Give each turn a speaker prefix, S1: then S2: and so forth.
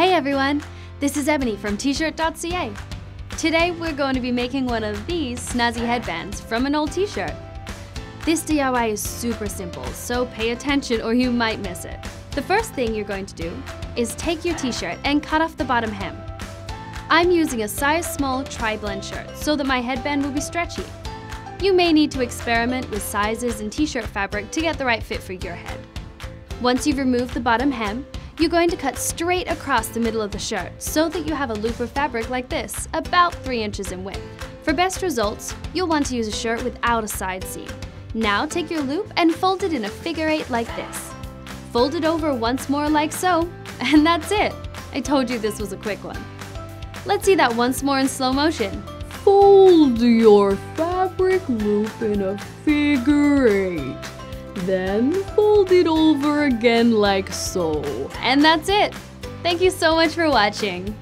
S1: Hey everyone, this is Ebony from tshirt.ca. Today we're going to be making one of these snazzy headbands from an old t-shirt. This DIY is super simple, so pay attention or you might miss it. The first thing you're going to do is take your t-shirt and cut off the bottom hem. I'm using a size small tri-blend shirt so that my headband will be stretchy. You may need to experiment with sizes and t-shirt fabric to get the right fit for your head. Once you've removed the bottom hem, you're going to cut straight across the middle of the shirt so that you have a loop of fabric like this, about 3 inches in width. For best results, you'll want to use a shirt without a side seam. Now take your loop and fold it in a figure eight like this. Fold it over once more like so, and that's it. I told you this was a quick one. Let's see that once more in slow motion.
S2: Fold your fabric loop in a figure eight. Then fold it over again like so.
S1: And that's it. Thank you so much for watching.